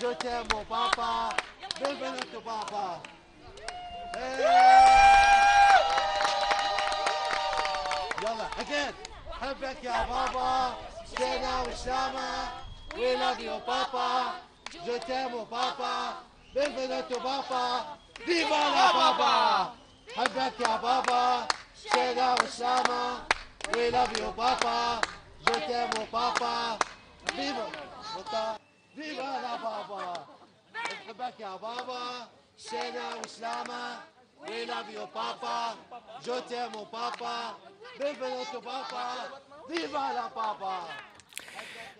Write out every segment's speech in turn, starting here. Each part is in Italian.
جوتيمو بابا بنفنت وبابا يلا again حبك يا بابا سينا وسامة وي لاف يو بابا جوتيمو بابا بنفنت وبابا ديما لا بابا حبك يا بابا سينا وسامة وي لاف يو بابا جوتم بابا ديما Viva la baba! Let's go back ya baba! Sena Uslama! We love you papa! Je t'aime papa! Benvenuto papa! Viva la papa!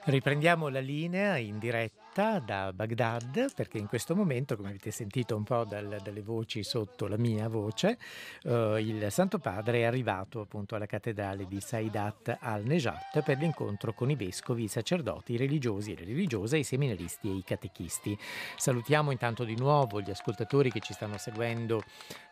Riprendiamo la linea in diretta da Baghdad perché in questo momento, come avete sentito un po' dal, dalle voci sotto la mia voce, eh, il Santo Padre è arrivato appunto alla cattedrale di Saidat al-Nejat per l'incontro con i vescovi, i sacerdoti, i religiosi e le religiose, i seminaristi e i catechisti. Salutiamo intanto di nuovo gli ascoltatori che ci stanno seguendo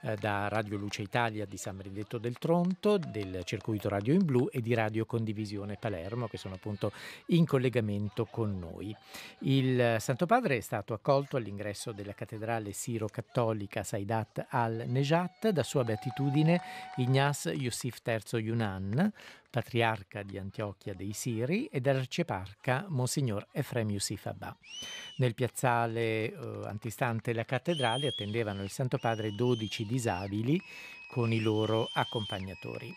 eh, da Radio Luce Italia di San Benedetto del Tronto, del circuito Radio in Blu e di Radio Condivisione Palermo che sono appunto in collegamento con noi. Il Santo Padre è stato accolto all'ingresso della cattedrale siro-cattolica Saidat al-Nejat da sua beatitudine Ignace Yusuf III Yunan, patriarca di Antiochia dei Siri, e dall'arciparca Monsignor Efrem Yusuf Abba. Nel piazzale eh, antistante la cattedrale attendevano il Santo Padre 12 disabili con i loro accompagnatori.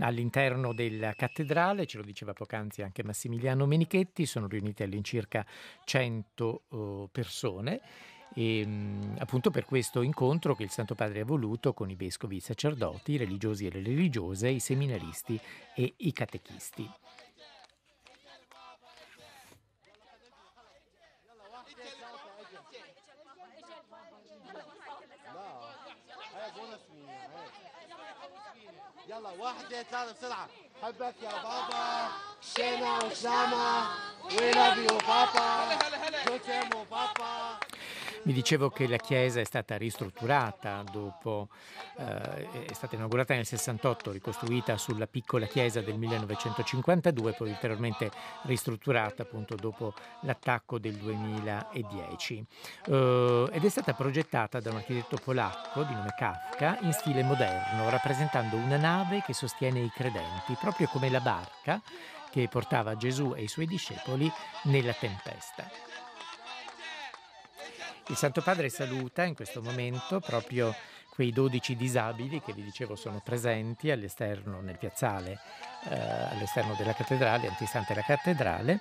All'interno della cattedrale, ce lo diceva poc'anzi anche Massimiliano Menichetti, sono riunite all'incirca 100 uh, persone e mh, appunto per questo incontro che il Santo Padre ha voluto con i vescovi, i sacerdoti, i religiosi e le religiose, i seminaristi e i catechisti. يلا واحد اثنين ثلاثة بسرعة. حبك يا بابا. شينا وسلامة وي لاف يو بابا. جوتم بابا. Mi dicevo che la chiesa è stata ristrutturata dopo, eh, è stata inaugurata nel 68, ricostruita sulla piccola chiesa del 1952, poi ulteriormente ristrutturata appunto dopo l'attacco del 2010. Eh, ed è stata progettata da un architetto polacco di nome Kafka in stile moderno, rappresentando una nave che sostiene i credenti, proprio come la barca che portava Gesù e i suoi discepoli nella tempesta. Il Santo Padre saluta in questo momento proprio quei 12 disabili che vi dicevo sono presenti all'esterno, nel piazzale, eh, all'esterno della cattedrale, antistante la cattedrale,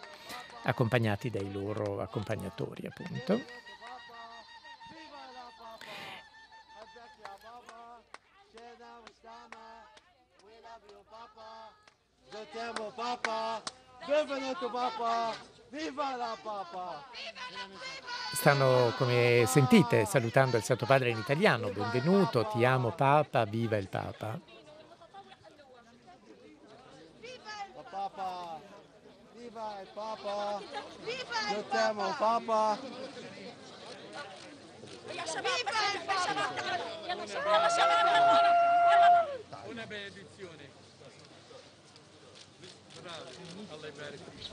accompagnati dai loro accompagnatori appunto. T'aime papa. Benvenuto papa. Viva la papa Stanno, come sentite, salutando il Santo Padre in italiano. Benvenuto, ti amo Papa, viva il Papa. Papa, viva il Papa, io ti amo Papa. Viva il Papa. Una benedizione. Bravo, alle meriti.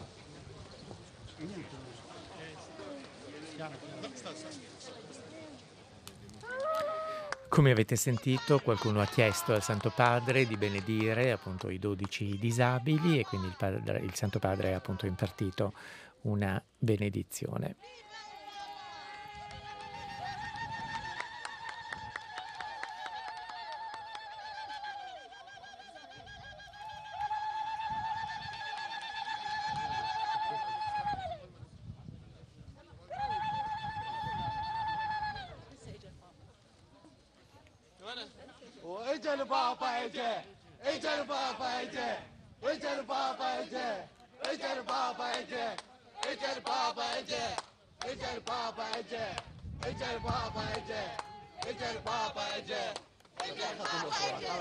Come avete sentito, qualcuno ha chiesto al Santo Padre di benedire appunto i dodici disabili e quindi il, padre, il Santo Padre ha appunto impartito una benedizione. इचरपा पाहिजे इचरपा पाहिजे इचरपा पाहिजे इचरपा पाहिजे इचरपा पाहिजे इचरपा पाहिजे इचरपा पाहिजे इचरपा पाहिजे इचरपा पाहिजे इचरपा पाहिजे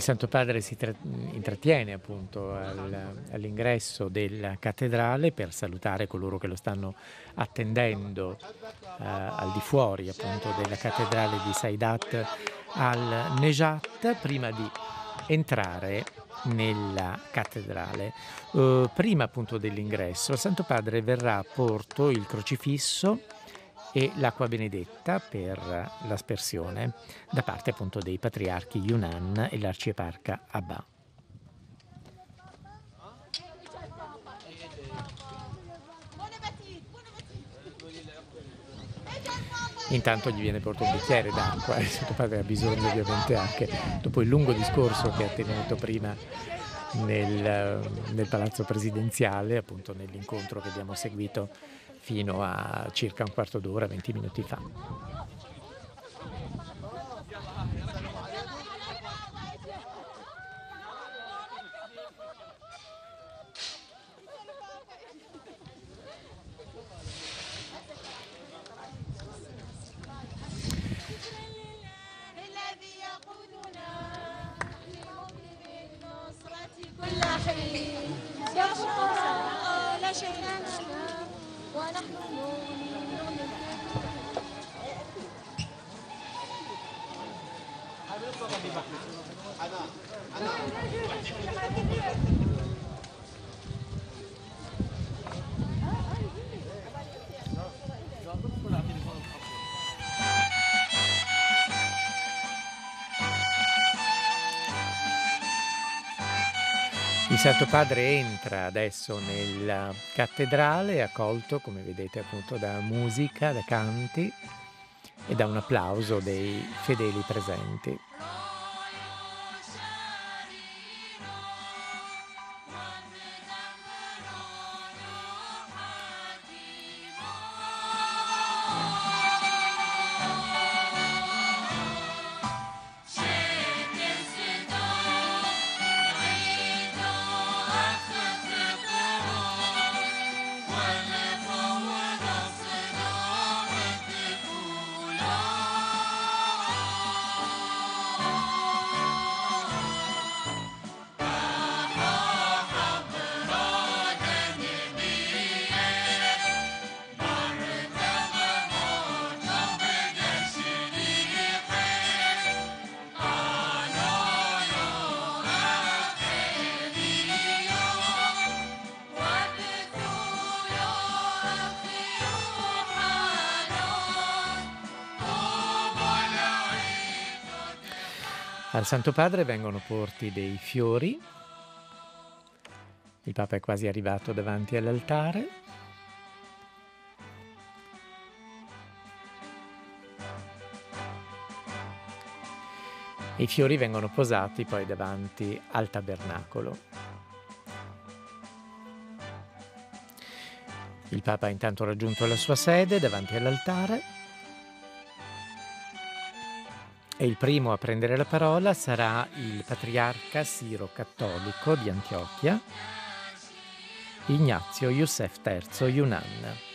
Il Santo Padre si tra- intrattiene appunto al, all'ingresso della cattedrale per salutare coloro che lo stanno attendendo eh, al di fuori appunto della cattedrale di Saidat al Nejat prima di entrare nella cattedrale. Uh, prima appunto dell'ingresso il Santo Padre verrà a Porto il crocifisso e l'acqua benedetta per l'aspersione da parte appunto dei patriarchi Yunan e l'arcieparca Abba. Intanto gli viene portato un bicchiere d'acqua e il suo padre ha bisogno ovviamente anche, dopo il lungo discorso che ha tenuto prima nel, nel palazzo presidenziale, appunto nell'incontro che abbiamo seguito fino a circa un quarto d'ora, 20 minuti fa. Il Santo Padre entra adesso nella cattedrale, accolto, come vedete, appunto da musica, da canti e da un applauso dei fedeli presenti. Santo Padre vengono porti dei fiori. Il Papa è quasi arrivato davanti all'altare. I fiori vengono posati poi davanti al tabernacolo. Il Papa ha intanto raggiunto la sua sede davanti all'altare. E il primo a prendere la parola sarà il patriarca siro cattolico di Antiochia, Ignazio Youssef III Yunan.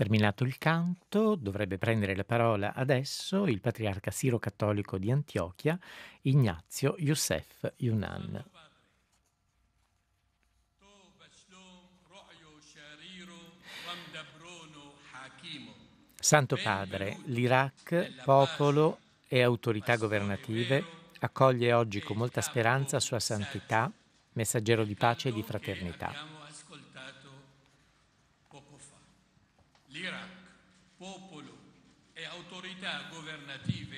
Terminato il canto, dovrebbe prendere la parola adesso il patriarca siro-cattolico di Antiochia, Ignazio Youssef Yunan. Santo Padre, l'Iraq, popolo e autorità governative, accoglie oggi con molta speranza Sua Santità, messaggero di pace e di fraternità. l'Iraq, popolo e autorità governative,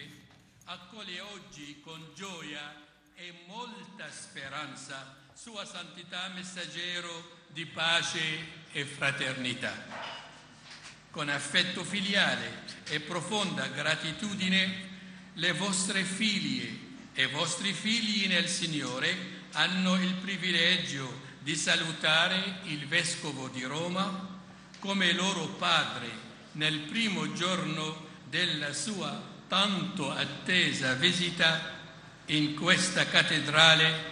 accoglie oggi con gioia e molta speranza Sua Santità Messaggero di pace e fraternità. Con affetto filiale e profonda gratitudine, le vostre figlie e vostri figli nel Signore hanno il privilegio di salutare il Vescovo di Roma come loro padre nel primo giorno della sua tanto attesa visita in questa cattedrale,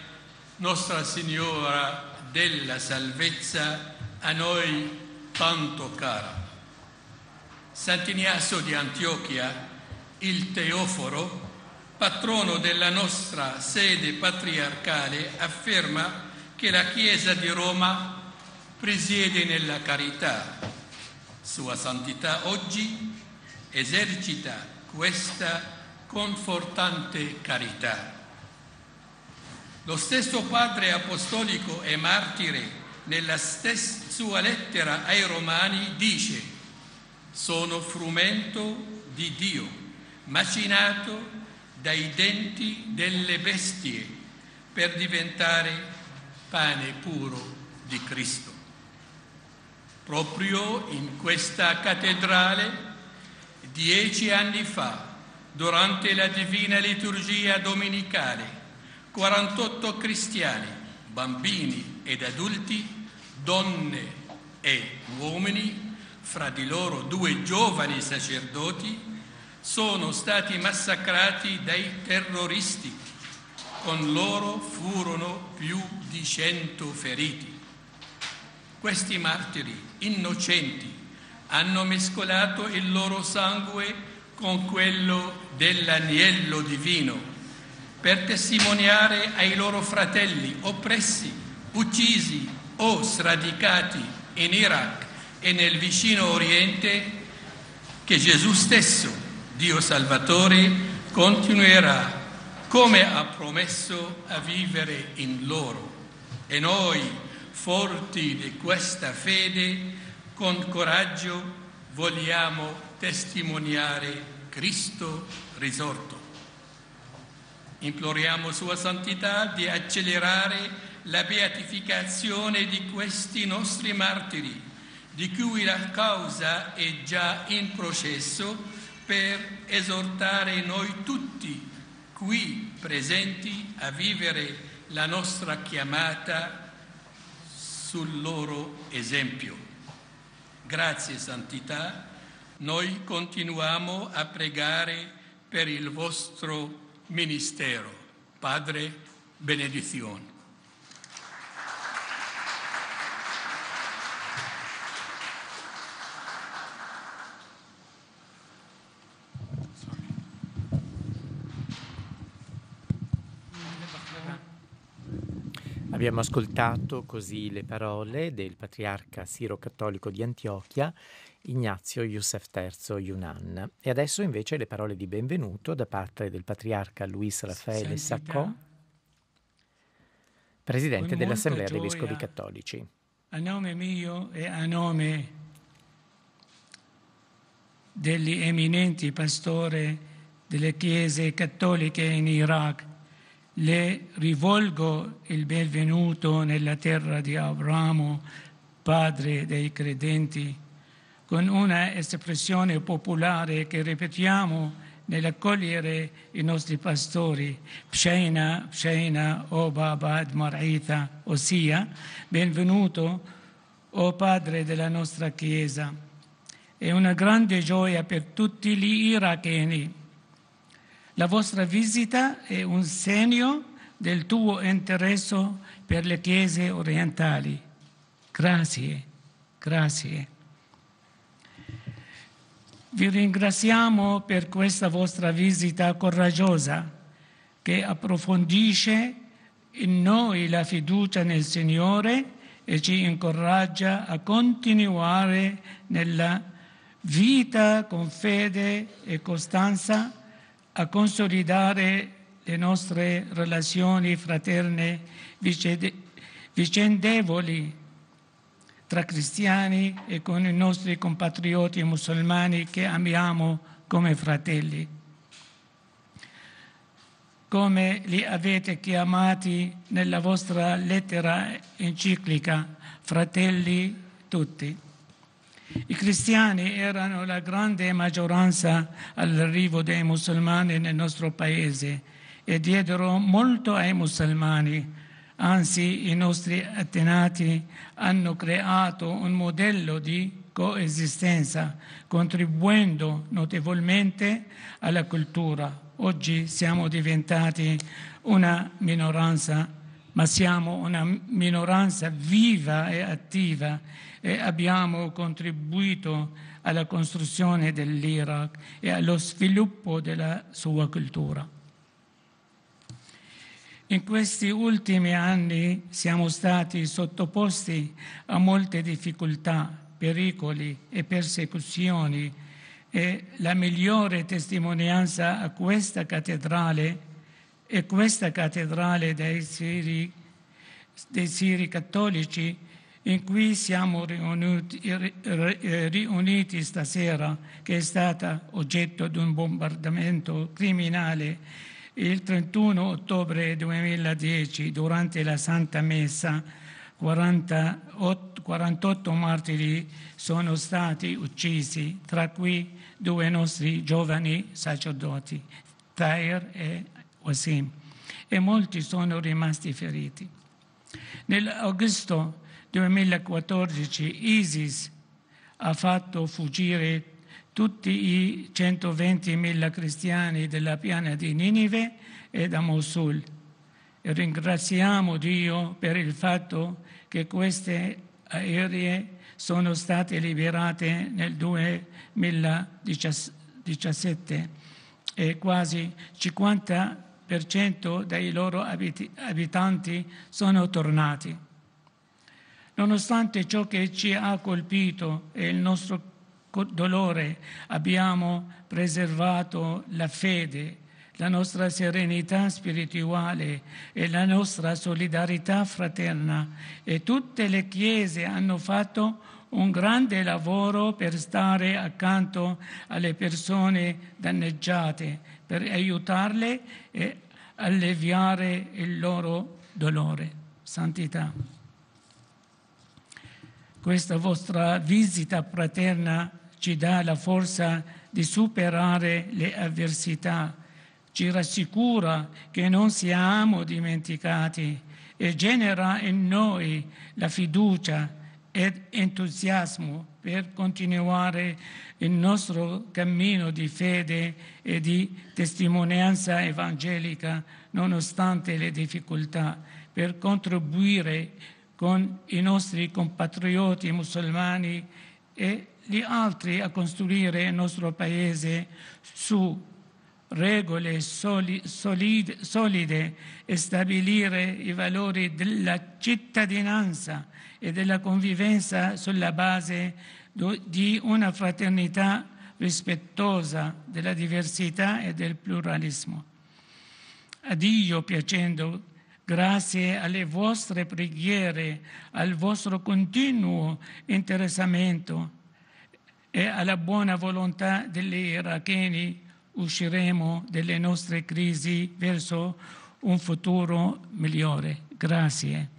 Nostra Signora della Salvezza, a noi tanto cara. Sant'Ignazio di Antiochia, il Teoforo, patrono della nostra sede patriarcale, afferma che la Chiesa di Roma presiede nella carità. Sua Santità oggi esercita questa confortante carità. Lo stesso Padre Apostolico e Martire, nella sua lettera ai Romani, dice sono frumento di Dio, macinato dai denti delle bestie per diventare pane puro di Cristo. Proprio in questa cattedrale, dieci anni fa, durante la divina liturgia domenicale, 48 cristiani, bambini ed adulti, donne e uomini, fra di loro due giovani sacerdoti, sono stati massacrati dai terroristi. Con loro furono più di cento feriti. Questi martiri innocenti hanno mescolato il loro sangue con quello dell'agnello divino per testimoniare ai loro fratelli oppressi, uccisi o sradicati in Iraq e nel vicino Oriente che Gesù stesso, Dio Salvatore, continuerà come ha promesso a vivere in loro. E noi, forti di questa fede, con coraggio vogliamo testimoniare Cristo risorto. Imploriamo Sua Santità di accelerare la beatificazione di questi nostri martiri, di cui la causa è già in processo, per esortare noi tutti qui presenti a vivere la nostra chiamata sul loro esempio. Grazie Santità, noi continuiamo a pregare per il vostro ministero. Padre, benedizione. Abbiamo ascoltato così le parole del patriarca siro-cattolico di Antiochia, Ignazio Youssef III Yunan. E adesso invece le parole di benvenuto da parte del patriarca Luis Raffaele Saccò, presidente dell'Assemblea dei Vescovi Cattolici. A nome mio e a nome degli eminenti pastori delle chiese cattoliche in Iraq le rivolgo il benvenuto nella terra di Abramo, padre dei credenti, con una espressione popolare che ripetiamo nell'accogliere i nostri pastori, Pshaina, Pshaina, o Babad Mar'ita, ossia, benvenuto, o Padre della nostra Chiesa. È una grande gioia per tutti gli iracheni la vostra visita è un segno del tuo interesse per le chiese orientali. Grazie, grazie. Vi ringraziamo per questa vostra visita coraggiosa che approfondisce in noi la fiducia nel Signore e ci incoraggia a continuare nella vita con fede e costanza, a consolidare le nostre relazioni fraterne vicendevoli tra cristiani e con i nostri compatrioti musulmani che amiamo come fratelli. Come li avete chiamati nella vostra lettera enciclica, fratelli tutti. I cristiani erano la grande maggioranza all'arrivo dei musulmani nel nostro paese e diedero molto ai musulmani Anzi, i nostri antenati hanno creato un modello di coesistenza, contribuendo notevolmente alla cultura. Oggi siamo diventati una minoranza, ma siamo una minoranza viva e attiva e abbiamo contribuito alla costruzione dell'Iraq e allo sviluppo della sua cultura. In questi ultimi anni siamo stati sottoposti a molte difficoltà, pericoli e persecuzioni e la migliore testimonianza a questa cattedrale è questa cattedrale dei siri, dei siri cattolici in cui siamo riuniti, riuniti stasera, che è stata oggetto di un bombardamento criminale il 31 ottobre 2010, durante la Santa Messa, 48, 48 martiri sono stati uccisi, tra cui due nostri giovani sacerdoti, Tair e Wasim, e molti sono rimasti feriti. Nell'agosto 2014 ISIS ha fatto fuggire tutti i 120.000 cristiani della piana di Ninive e da Mosul. E ringraziamo Dio per il fatto che queste aeree sono state liberate nel 2017 e quasi 50% dei loro abitanti sono tornati. Nonostante ciò che ci ha colpito e il nostro dolore abbiamo preservato la fede, la nostra serenità spirituale e la nostra solidarietà fraterna e tutte le chiese hanno fatto un grande lavoro per stare accanto alle persone danneggiate, per aiutarle e alleviare il loro dolore. Santità. Questa vostra visita fraterna ci dà la forza di superare le avversità, ci rassicura che non siamo dimenticati e genera in noi la fiducia ed entusiasmo per continuare il nostro cammino di fede e di testimonianza evangelica nonostante le difficoltà, per contribuire con i nostri compatrioti musulmani e gli altri a costruire il nostro paese su regole soli, solide, solide e stabilire i valori della cittadinanza e della convivenza sulla base di una fraternità rispettosa della diversità e del pluralismo. A Dio piacendo, grazie alle vostre preghiere, al vostro continuo interessamento, e alla buona volontà degli iracheni usciremo dalle nostre crisi verso un futuro migliore. Grazie.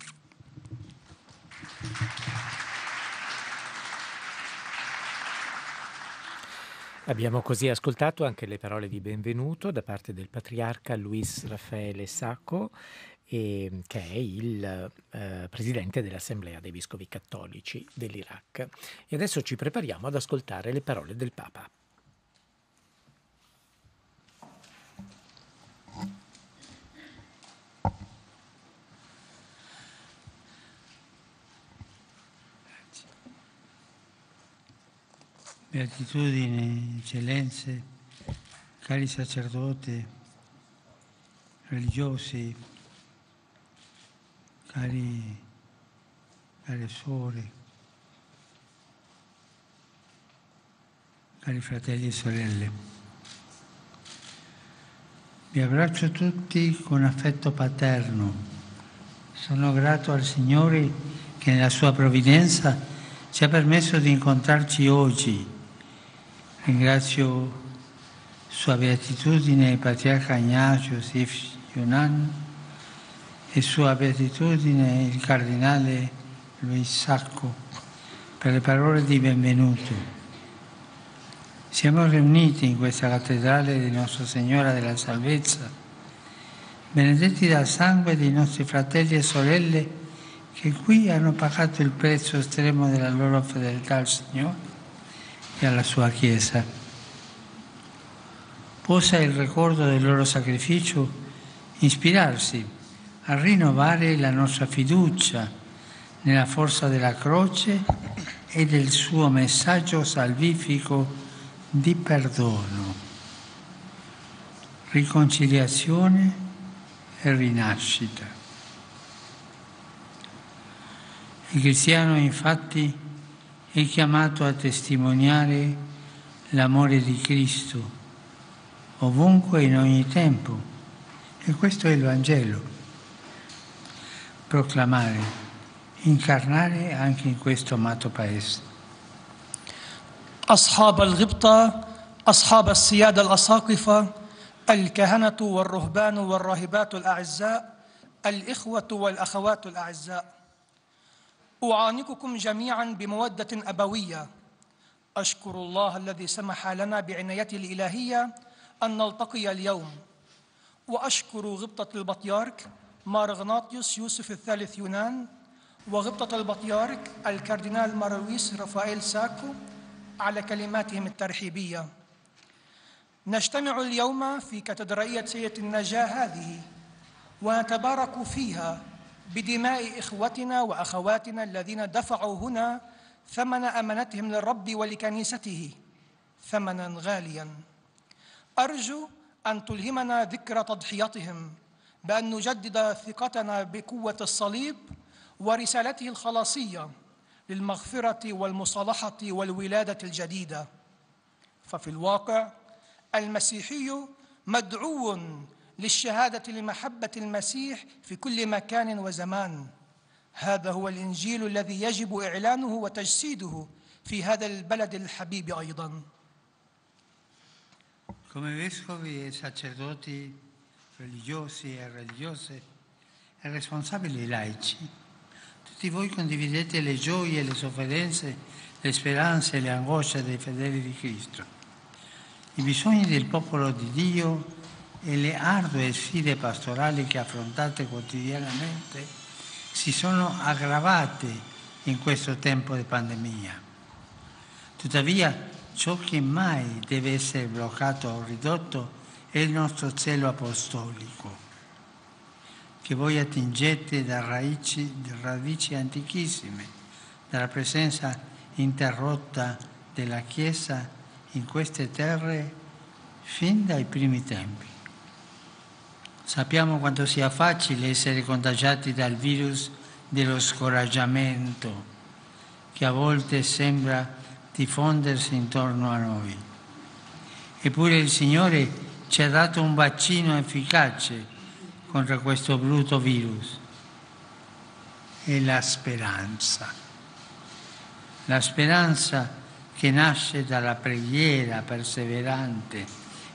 Abbiamo così ascoltato anche le parole di benvenuto da parte del patriarca Luis Raffaele Sacco e, che è il eh, presidente dell'Assemblea dei Vescovi Cattolici dell'Iraq. E adesso ci prepariamo ad ascoltare le parole del Papa. Beatitudini, eccellenze, cari sacerdoti, religiosi, cari, care suore, cari fratelli e sorelle. Vi abbraccio tutti con affetto paterno. Sono grato al Signore che nella sua provvidenza ci ha permesso di incontrarci oggi. Ringrazio Sua Beatitudine il Patriarca Ignazio Yosef Yunan e Sua Beatitudine il Cardinale Luis Sacco per le parole di benvenuto. Siamo riuniti in questa cattedrale di Nostra Signora della Salvezza, benedetti dal sangue dei nostri fratelli e sorelle che qui hanno pagato il prezzo estremo della loro fedeltà al Signore e alla sua Chiesa. Possa il ricordo del loro sacrificio ispirarsi a rinnovare la nostra fiducia nella forza della croce e del suo messaggio salvifico di perdono, riconciliazione e rinascita. Il cristiano infatti è chiamato a testimoniare l'amore di Cristo ovunque e in ogni tempo e questo è il Vangelo. Proclamare, incarnare anche in questo amato paese. أصحاب الغبطة أصحاب السيادة الأساقفة الكهنة والرهبان والراهبات الأعزاء الإخوة والأخوات الأعزاء أعانقكم جميعا بمودة أبوية. أشكر الله الذي سمح لنا بعنايته الإلهية أن نلتقي اليوم. وأشكر غبطة البطيارك مارغناطيوس يوسف الثالث يونان وغبطة البطيارك الكاردينال مارويس رافائيل ساكو على كلماتهم الترحيبية. نجتمع اليوم في كاتدرائية سيدة النجاة هذه ونتبارك فيها بدماء إخوتنا وأخواتنا الذين دفعوا هنا ثمن أمانتهم للرب ولكنيسته ثمنا غاليا. أرجو أن تلهمنا ذكرى تضحيتهم بأن نجدد ثقتنا بقوة الصليب ورسالته الخلاصية للمغفرة والمصالحة والولادة الجديدة. ففي الواقع المسيحي مدعو للشهادة لمحبة المسيح في كل مكان وزمان هذا هو الإنجيل الذي يجب إعلانه وتجسيده في هذا البلد الحبيب أيضاً Come vescovi e sacerdoti religiosi e religiose e responsabili laici, tutti voi condividete le gioie, le sofferenze, le speranze e le angosce dei fedeli di Cristo, i bisogni del popolo di Dio e le ardue sfide pastorali che affrontate quotidianamente si sono aggravate in questo tempo di pandemia. Tuttavia, ciò che mai deve essere bloccato o ridotto è il nostro zelo apostolico, che voi attingete da radici, da radici antichissime, dalla presenza interrotta della Chiesa in queste terre fin dai primi tempi. Sappiamo quanto sia facile essere contagiati dal virus dello scoraggiamento, che a volte sembra diffondersi intorno a noi. Eppure il Signore ci ha dato un vaccino efficace contro questo brutto virus. È la speranza. La speranza che nasce dalla preghiera perseverante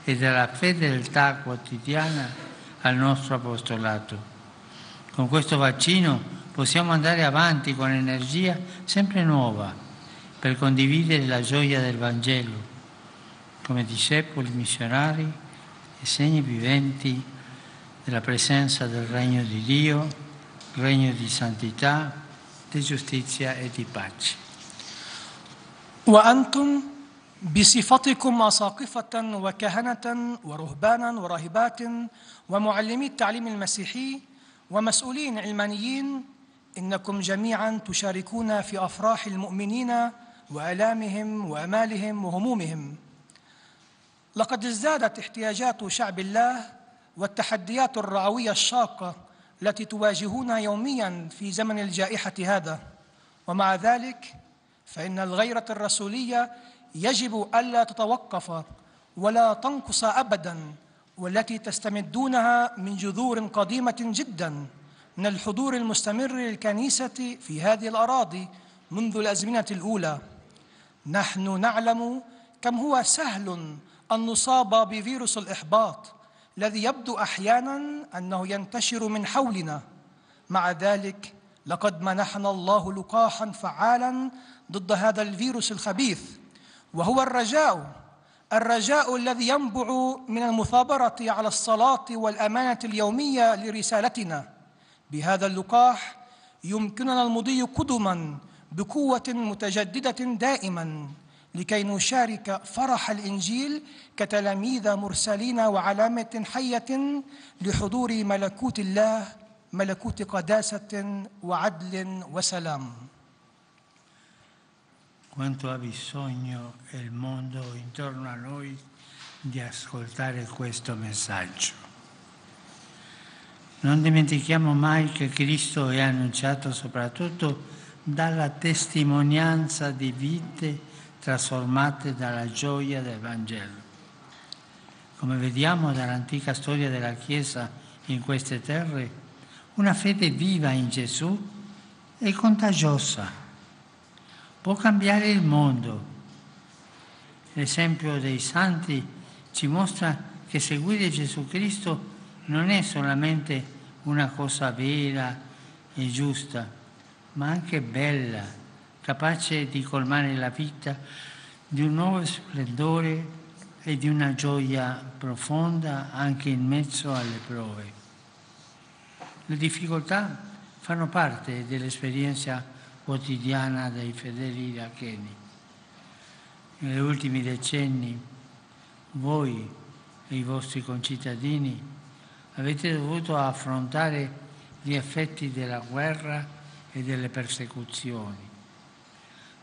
e dalla fedeltà quotidiana al nostro apostolato. Con questo vaccino possiamo andare avanti con energia sempre nuova per condividere la gioia del Vangelo come discepoli missionari e segni viventi della presenza del regno di Dio, regno di santità, di giustizia e di pace. وأنتم بصفتكم أساقفة وكهنة ورهبانا وراهبات ومعلمي التعليم المسيحي ومسؤولين علمانيين إنكم جميعا تشاركون في أفراح المؤمنين وألامهم وأمالهم وهمومهم. لقد ازدادت احتياجات شعب الله والتحديات الرعوية الشاقة التي تواجهنا يوميا في زمن الجائحة هذا. ومع ذلك فإن الغيرة الرسولية يجب ألا تتوقف ولا تنقص ابدا والتي تستمدونها من جذور قديمة جدا. من الحضور المستمر للكنيسة في هذه الأراضي منذ الأزمنة الأولى. نحن نعلم كم هو سهل أن نصاب بفيروس الإحباط الذي يبدو أحيانا أنه ينتشر من حولنا. مع ذلك لقد منحنا الله لقاحا فعالا ضد هذا الفيروس الخبيث. وهو الرجاء. الرجاء الذي ينبع من المثابرة على الصلاة والأمانة اليومية لرسالتنا. بهذا اللقاح يمكننا المضي قدما بقوة متجددة دائما لكي نشارك فرح الإنجيل كتلاميذ مرسلين وعلامة حية لحضور ملكوت الله ملكوت قداسة وعدل وسلام. Quanto ha bisogno il mondo intorno a noi di ascoltare questo messaggio. Non dimentichiamo mai che Cristo è annunciato soprattutto dalla testimonianza di vite trasformate dalla gioia del Vangelo. Come vediamo dall'antica storia della Chiesa in queste terre, una fede viva in Gesù è contagiosa, può cambiare il mondo. L'esempio dei santi ci mostra che seguire Gesù Cristo non è solamente una cosa vera e giusta, ma anche bella, capace di colmare la vita di un nuovo splendore e di una gioia profonda anche in mezzo alle prove. Le difficoltà fanno parte dell'esperienza quotidiana dei fedeli iracheni. Negli ultimi decenni voi e i vostri concittadini avete dovuto affrontare gli effetti della guerra e delle persecuzioni,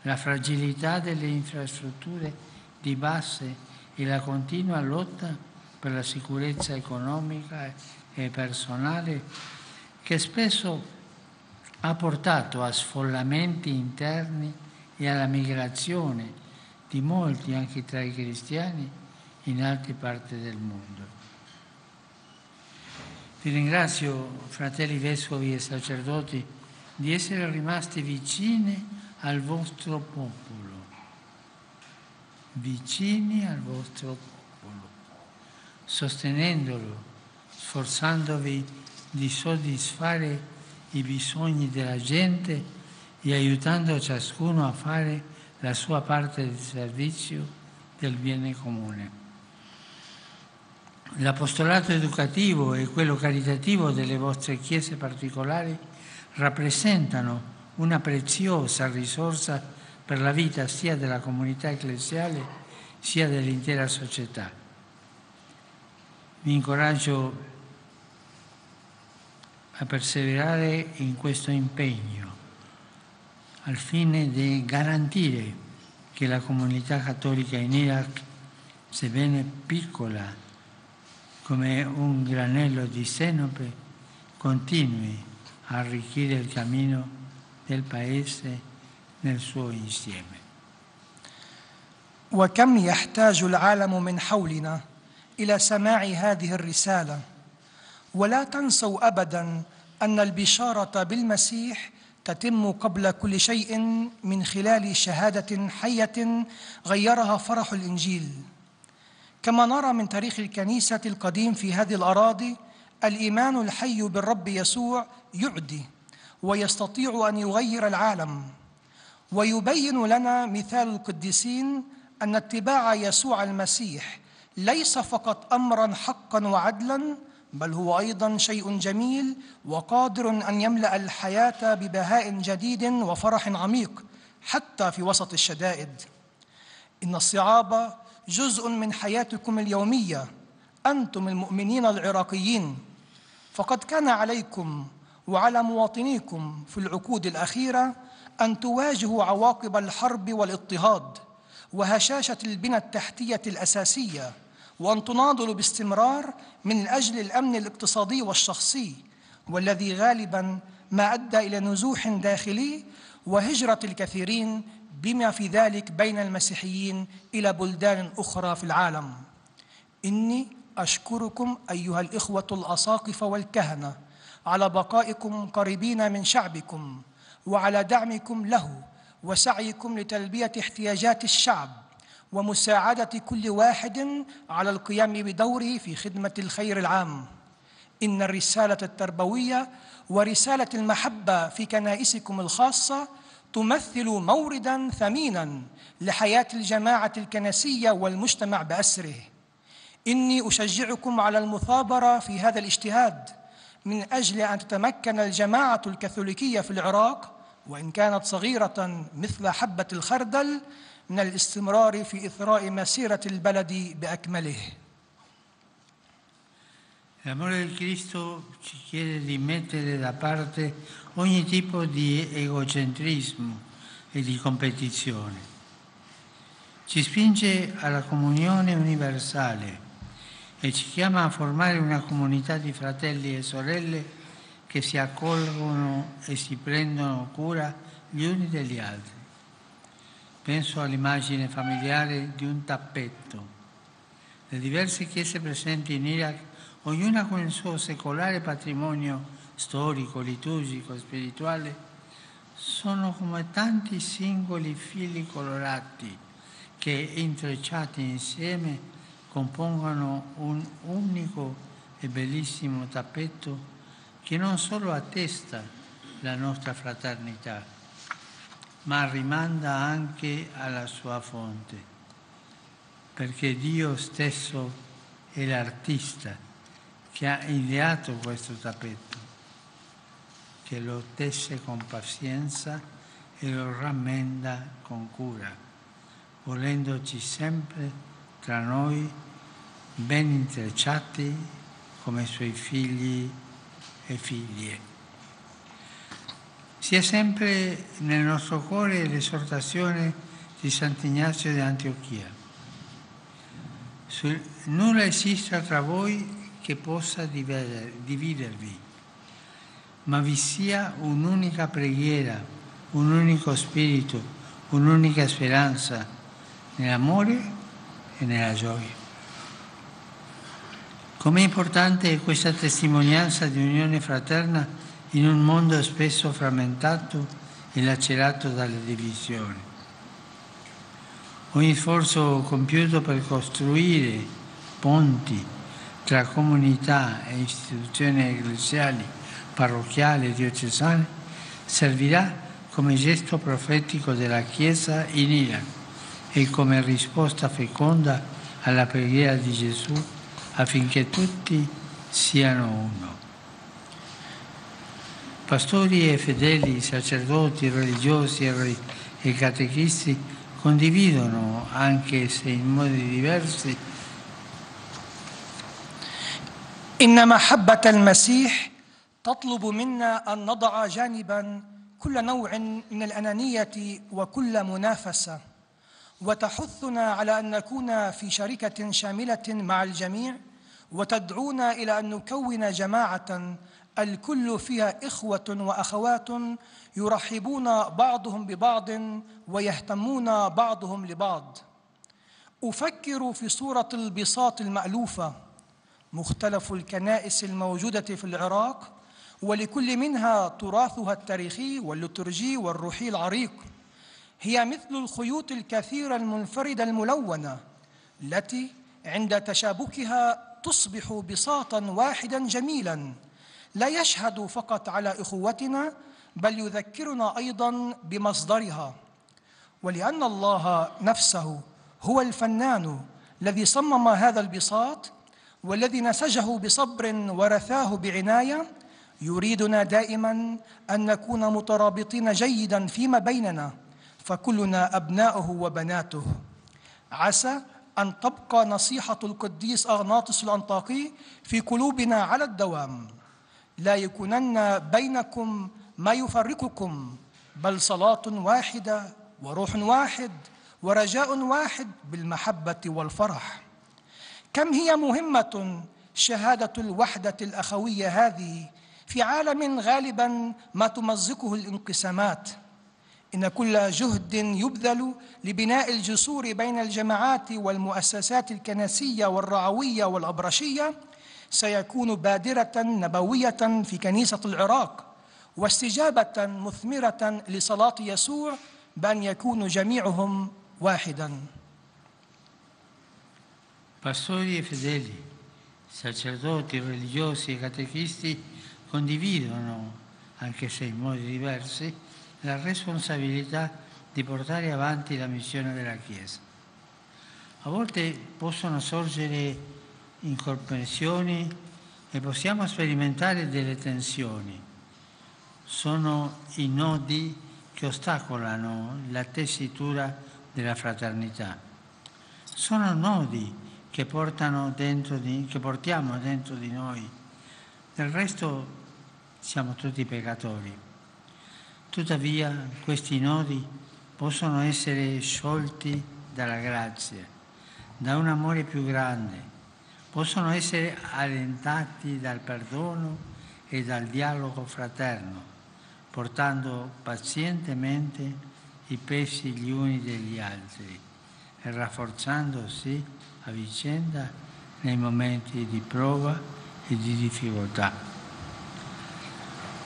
la fragilità delle infrastrutture di base e la continua lotta per la sicurezza economica e personale che spesso ha portato a sfollamenti interni e alla migrazione di molti anche tra i cristiani in altre parti del mondo. Vi ringrazio, fratelli vescovi e sacerdoti, di essere rimasti vicini al vostro popolo, vicini al vostro popolo, sostenendolo, sforzandovi di soddisfare i bisogni della gente e aiutando ciascuno a fare la sua parte di servizio del bene comune. L'apostolato educativo e quello caritativo delle vostre chiese particolari rappresentano una preziosa risorsa per la vita sia della comunità ecclesiale sia dell'intera società. Vi incoraggio a perseverare in questo impegno al fine di garantire che la comunità cattolica in Iraq, sebbene piccola come un granello di senope, continui a arricchire il cammino del Paese nel suo insieme. وكم يحتاج العالم من حولنا الى سماع هذه الرساله ولا تنسوا ابدا أن البشارة بالمسيح تتم قبل كل شيء من خلال شهادة حية غيرها فرح الإنجيل. كما نرى من تاريخ الكنيسة القديم في هذه الأراضي الإيمان الحي بالرب يسوع يعدي ويستطيع أن يغير العالم. ويبين لنا مثال القديسين أن اتباع يسوع المسيح ليس فقط امرا حقا وعدلا بل هو أيضا شيء جميل وقادر أن يملأ الحياة ببهاء جديد وفرح عميق حتى في وسط الشدائد. إن الصعاب جزء من حياتكم اليومية أنتم المؤمنين العراقيين. فقد كان عليكم وعلى مواطنيكم في العقود الأخيرة أن تواجهوا عواقب الحرب والاضطهاد وهشاشة البنى التحتية الأساسية وأن تناضلوا باستمرار من أجل الأمن الاقتصادي والشخصي والذي غالبا ما أدى إلى نزوح داخلي وهجرة الكثيرين بما في ذلك بين المسيحيين إلى بلدان أخرى في العالم. إني أشكركم أيها الإخوة الأساقفة والكهنة على بقائكم قريبين من شعبكم وعلى دعمكم له وسعيكم لتلبية احتياجات الشعب. ومساعدة كل واحد على القيام بدوره في خدمة الخير العام. إن الرسالة التربوية ورسالة المحبة في كنائسكم الخاصة تمثل موردا ثمينا لحياة الجماعة الكنسية والمجتمع بأسره. إني أشجعكم على المثابرة في هذا الاجتهاد من أجل أن تتمكن الجماعة الكاثوليكية في العراق وإن كانت صغيرة مثل حبة الخردل من الاستمرار في إثراء مسيرة البلد بأكمله L'amore del Cristo ci chiede di mettere da parte ogni tipo di egocentrismo e di competizione. Ci spinge alla comunione universale e ci chiama a formare una comunità di fratelli e sorelle che si accolgono e si prendono cura gli uni degli altri. Penso all'immagine familiare di un tappetto. Le diverse chiese presenti in Iraq, ognuna con il suo secolare patrimonio storico, liturgico e spirituale, sono come tanti singoli fili colorati che intrecciati insieme compongono un unico e bellissimo tappetto che non solo attesta la nostra fraternità, ma rimanda anche alla sua fonte, perché Dio stesso è l'artista che ha ideato questo tappetto, che lo tesse con pazienza e lo rammenda con cura, volendoci sempre tra noi ben intrecciati come suoi figli e figlie. Sia sempre nel nostro cuore l'esortazione di Sant'Ignazio di Antiochia. Nulla esiste tra voi che possa divider- dividervi, ma vi sia un'unica preghiera, un unico spirito, un'unica speranza nell'amore e nella gioia. Com'è importante questa testimonianza di unione fraterna in un mondo spesso frammentato e lacerato dalle divisioni. Ogni sforzo compiuto per costruire ponti tra comunità e istituzioni ecclesiali, parrocchiali e diocesane servirà come gesto profetico della Chiesa in Iraq e come risposta feconda alla preghiera di Gesù affinché tutti siano uno. Pastori e fedeli, sacerdoti, religiosi e e catechisti condividono, anche se in modi diversi, إن محبة المسيح تطلب منا أن نضع جانبا كل نوع من الأنانية وكل منافسة وتحثنا على أن نكون في شركة شاملة مع الجميع وتدعونا إلى أن نكون جماعة الكل فيها إخوة وأخوات يرحبون بعضهم ببعض ويهتمون بعضهم لبعض. أفكر في صورة البساط المألوفة مختلف الكنائس الموجودة في العراق ولكل منها تراثها التاريخي والليتورجي والروحي العريق. هي مثل الخيوط الكثيرة المنفردة الملونة التي عند تشابكها تصبح بساطا واحدا جميلا. لا يشهد فقط على إخوتنا بل يذكرنا أيضا بمصدرها. ولأن الله نفسه هو الفنان الذي صمم هذا البساط والذي نسجه بصبر ورثاه بعناية يريدنا دائما أن نكون مترابطين جيدا فيما بيننا فكلنا أبناؤه وبناته. عسى أن تبقى نصيحة القديس اغناطس الانطاكي في قلوبنا على الدوام. لا يكونن بينكم ما يفرقكم بل صلاة واحدة وروح واحد ورجاء واحد بالمحبة والفرح. كم هي مهمة شهادة الوحدة الأخوية هذه في عالم غالبا ما تمزقه الانقسامات؟ إن كل جهد يبذل لبناء الجسور بين الجماعات والمؤسسات الكنسية والرعوية والأبرشية سيكون بادرة نبوية في كنيسة العراق واستجابة مثمرة لصلاة يسوع بأن يكونوا جميعهم واحدا. Pastori e fedeli, sacerdoti, religiosi e catechisti condividono, anche se in modi diversi, la responsabilità di portare avanti la missione della Chiesa. A volte possono sorgere incomprensioni e possiamo sperimentare delle tensioni. Sono i nodi che ostacolano la tessitura della fraternità. Sono nodi che, di, che portiamo dentro di noi. Del resto siamo tutti peccatori. Tuttavia questi nodi possono essere sciolti dalla grazia, da un amore più grande, possono essere allentati dal perdono e dal dialogo fraterno, portando pazientemente i pesi gli uni degli altri e rafforzandosi a vicenda nei momenti di prova e di difficoltà.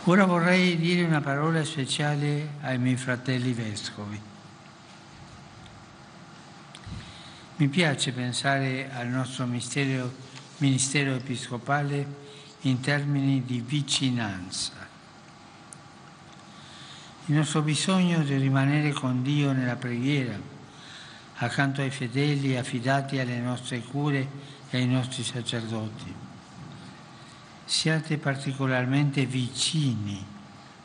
Ora vorrei dire una parola speciale ai miei fratelli vescovi. Mi piace pensare al nostro ministero, ministero episcopale in termini di vicinanza. Il nostro bisogno di rimanere con Dio nella preghiera, accanto ai fedeli affidati alle nostre cure e ai nostri sacerdoti siate particolarmente vicini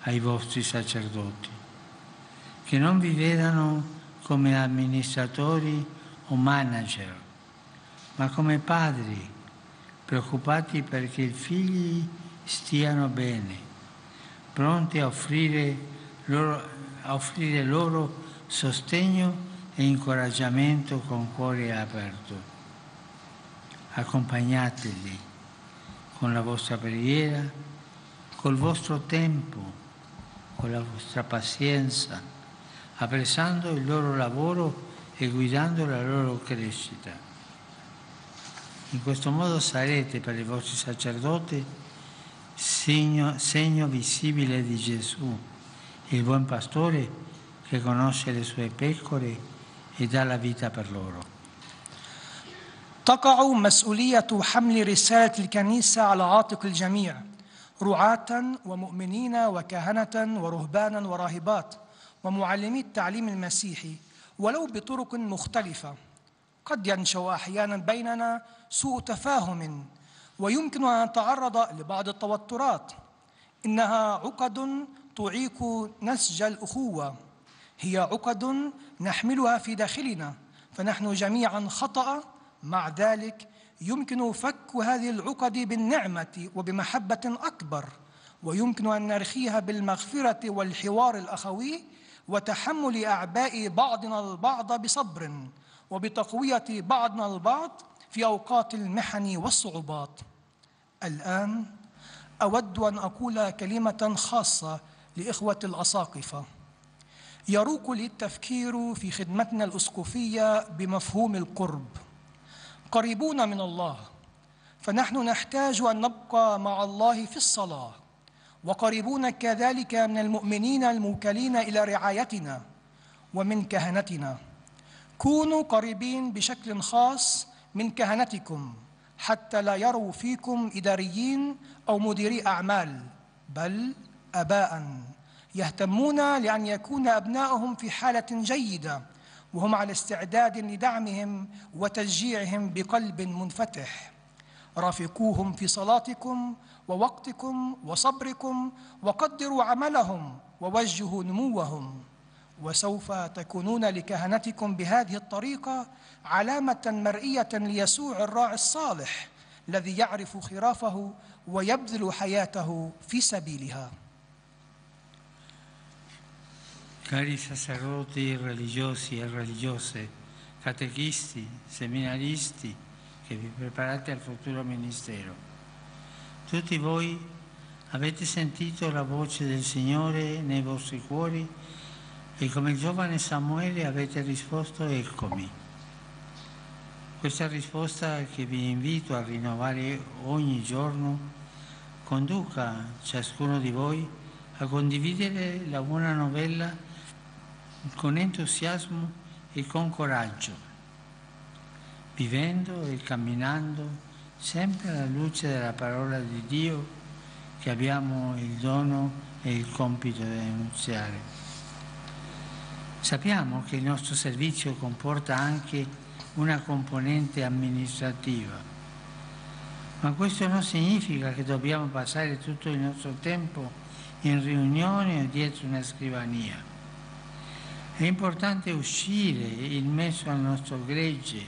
ai vostri sacerdoti, che non vi vedano come amministratori o manager, ma come padri, preoccupati perché i figli stiano bene, pronti a offrire loro, a offrire loro sostegno e incoraggiamento con cuore aperto. Accompagnateli con la vostra preghiera, col vostro tempo, con la vostra pazienza, apprezzando il loro lavoro e guidando la loro crescita. In questo modo sarete per i vostri sacerdoti segno, segno visibile di Gesù, il buon pastore che conosce le sue pecore e dà la vita per loro. تقع مسؤولية حمل رسالة الكنيسة على عاتق الجميع رعاة ومؤمنين وكهنة ورهبانا وراهبات ومعلمي التعليم المسيحي ولو بطرق مختلفة. قد ينشأ أحيانا بيننا سوء تفاهم ويمكن أن نتعرض لبعض التوترات. إنها عقد تعيق نسج الأخوة. هي عقد نحملها في داخلنا فنحن جميعا خطأ مع ذلك يمكن فك هذه العقد بالنعمة وبمحبة أكبر ويمكن أن نرخيها بالمغفرة والحوار الأخوي وتحمل أعباء بعضنا البعض بصبر وبتقوية بعضنا البعض في أوقات المحن والصعوبات. الآن أود أن أقول كلمة خاصة لإخوة الأساقفة. يروق لي التفكير في خدمتنا الأسقفية بمفهوم القرب. قريبون من الله فنحن نحتاج أن نبقى مع الله في الصلاة وقريبون كذلك من المؤمنين الموكلين إلى رعايتنا ومن كهنتنا. كونوا قريبين بشكل خاص من كهنتكم حتى لا يروا فيكم إداريين أو مديري أعمال بل اباء. يهتمون لأن يكون أبناؤهم في حالة جيدة وهم على استعداد لدعمهم وتشجيعهم بقلب منفتح. رافقوهم في صلاتكم ووقتكم وصبركم وقدروا عملهم ووجهوا نموهم. وسوف تكونون لكهنتكم بهذه الطريقة علامة مرئية ليسوع الراعي الصالح الذي يعرف خرافه ويبذل حياته في سبيلها. Cari sacerdoti religiosi e religiose, catechisti, seminaristi che vi preparate al futuro ministero. Tutti voi avete sentito la voce del Signore nei vostri cuori e come il giovane Samuele avete risposto eccomi. Questa risposta che vi invito a rinnovare ogni giorno conduca ciascuno di voi a condividere la buona novella con entusiasmo e con coraggio, vivendo e camminando sempre alla luce della parola di Dio che abbiamo il dono e il compito di annunziare. Sappiamo che il nostro servizio comporta anche una componente amministrativa, ma questo non significa che dobbiamo passare tutto il nostro tempo in riunioni o dietro una scrivania. È importante uscire immesso al nostro gregge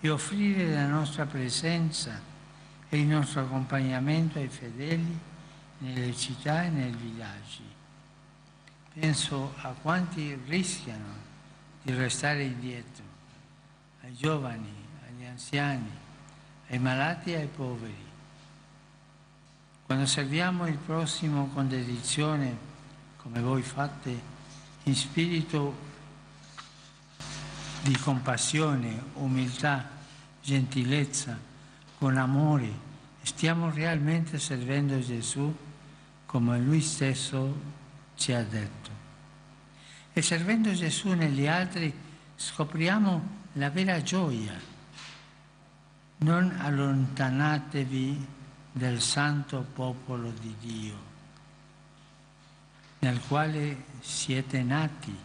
e offrire la nostra presenza e il nostro accompagnamento ai fedeli nelle città e nei villaggi. Penso a quanti rischiano di restare indietro, ai giovani, agli anziani, ai malati e ai poveri. Quando serviamo il prossimo con dedizione, come voi fate, in spirito di compassione, umiltà, gentilezza, con amore, stiamo realmente servendo Gesù come Lui stesso ci ha detto. E servendo Gesù negli altri scopriamo la vera gioia. Non allontanatevi del santo popolo di Dio, nel quale siete nati.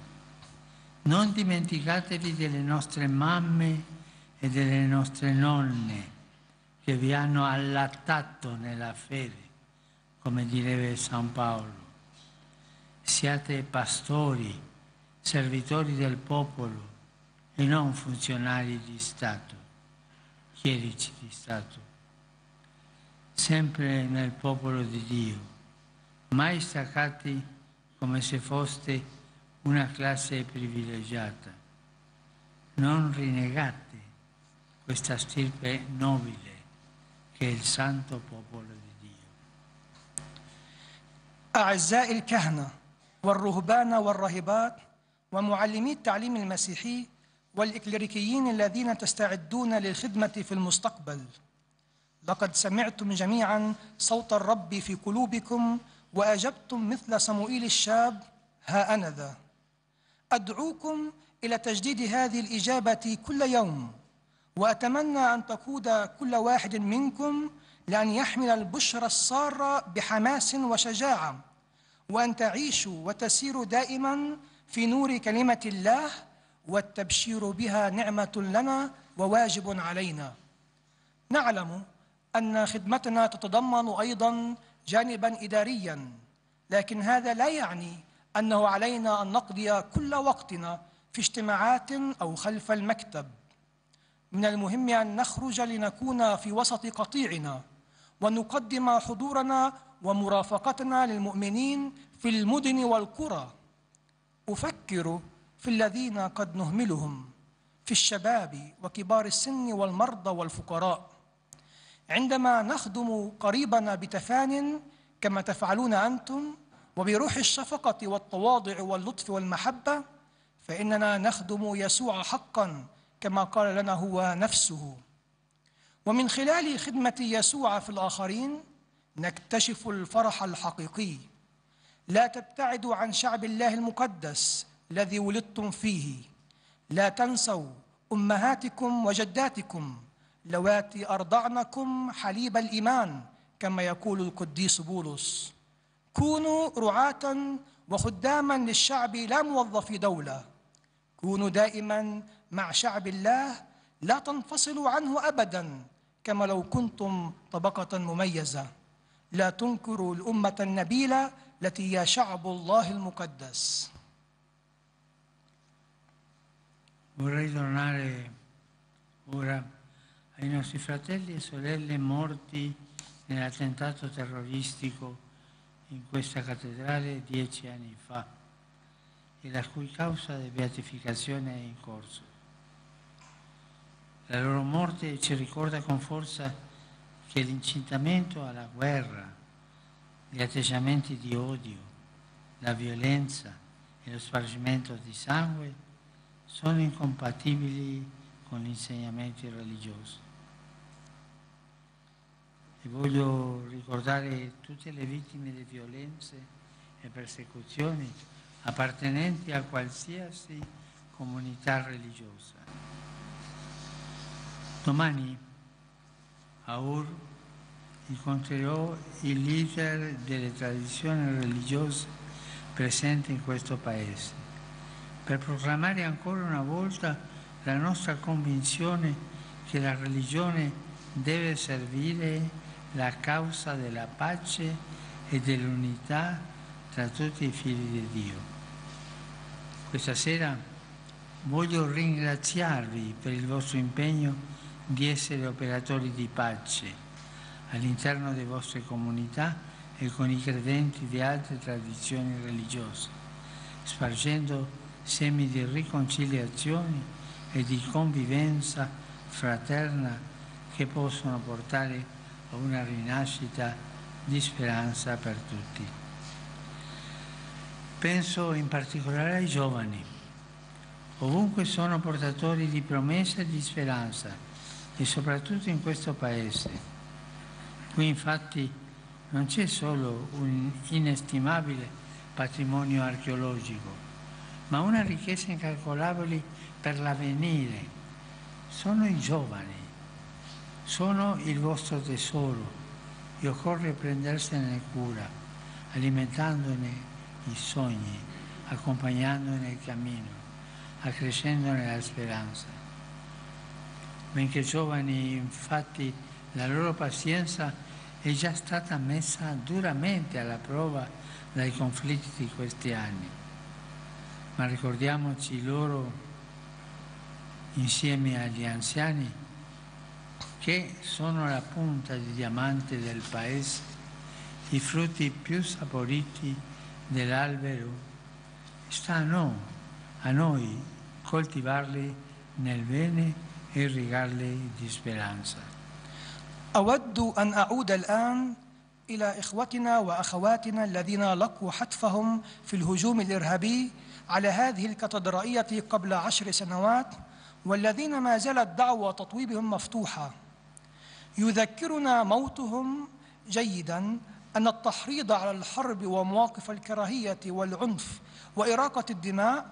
Non dimenticatevi delle nostre mamme e delle nostre nonne che vi hanno allattato nella fede, come direbbe San Paolo. Siate pastori servitori del popolo e non funzionari di Stato, chierici di Stato, sempre nel popolo di Dio, mai staccati come se foste una classe privilegiata. Non rinnegate questa stirpe nobile che è il santo popolo di Dio. أعزائي الكهنة والرهبان والراهبات ومعلمي التعليم المسيحي والإكليريكيين الذين تستعدون للخدمة في المستقبل لقد سمعتم جميعا صوت الرب في قلوبكم وأجبتم مثل صموئيل الشاب ها أنا ذا. أدعوكم إلى تجديد هذه الإجابة كل يوم وأتمنى أن تقود كل واحد منكم لأن يحمل البشرى السارة بحماس وشجاعة وأن تعيشوا وتسيروا دائما في نور كلمة الله والتبشير بها نعمة لنا وواجب علينا. نعلم أن خدمتنا تتضمن أيضا جانبا إداريا لكن هذا لا يعني أنه علينا أن نقضي كل وقتنا في اجتماعات أو خلف المكتب. من المهم أن نخرج لنكون في وسط قطيعنا ونقدم حضورنا ومرافقتنا للمؤمنين في المدن والقرى. أفكر في الذين قد نهملهم في الشباب وكبار السن والمرضى والفقراء. عندما نخدم قريبنا بتفان كما تفعلون أنتم وبروح الشفقة والتواضع واللطف والمحبة فإننا نخدم يسوع حقا كما قال لنا هو نفسه. ومن خلال خدمة يسوع في الآخرين نكتشف الفرح الحقيقي. لا تبتعدوا عن شعب الله المقدس الذي ولدتم فيه. لا تنسوا أمهاتكم وجداتكم. لواتي أرضعنكم حليب الإيمان كما يقول القديس بولس. كونوا رعاة وخداما للشعب لا موظفي دولة. كونوا دائما مع شعب الله لا تنفصلوا عنه أبدا كما لو كنتم طبقة مميزة. لا تنكروا الأمة النبيلة التي هي شعب الله المقدس. Vorrei donare ora ai nostri fratelli e sorelle morti nell'attentato terroristico in questa cattedrale dieci anni fa e la cui causa di beatificazione è in corso. La loro morte ci ricorda con forza che l'incitamento alla guerra, gli atteggiamenti di odio, la violenza e lo spargimento di sangue sono incompatibili con gli insegnamenti religiosi. E voglio ricordare tutte le vittime di violenze e persecuzioni appartenenti a qualsiasi comunità religiosa. Domani a Ur incontrerò i leader delle tradizioni religiose presenti in questo paese per proclamare ancora una volta la nostra convinzione che la religione deve servire la causa della pace e dell'unità tra tutti i figli di Dio. Questa sera voglio ringraziarvi per il vostro impegno di essere operatori di pace all'interno delle vostre comunità e con i credenti di altre tradizioni religiose, spargendo semi di riconciliazione e di convivenza fraterna che possono portare a una rinascita di speranza per tutti. Penso in particolare ai giovani. Ovunque sono portatori di promesse e di speranza e soprattutto in questo paese. Qui infatti non c'è solo un inestimabile patrimonio archeologico, ma una ricchezza incalcolabile per l'avvenire. Sono i giovani, sono il vostro tesoro e occorre prendersene cura, alimentandone i sogni, accompagnandone il cammino, accrescendone la speranza. Benché giovani, infatti, la loro pazienza è già stata messa duramente alla prova dai conflitti di questi anni. Ma ricordiamoci loro, insieme agli anziani, che sono la punta di diamante del paese, i frutti più saporiti dell'albero, sta a noi, a noi coltivarli nel bene e irrigarli di speranza. أود أن أعود الآن إلى إخوتنا وأخواتنا الذين لقوا حتفهم في الهجوم الإرهابي على هذه الكاتدرائية قبل عشر سنوات والذين ما زالت دعوى تطويبهم مفتوحة يذكرنا موتهم جيدا أن التحريض على الحرب ومواقف الكراهية والعنف وإراقة الدماء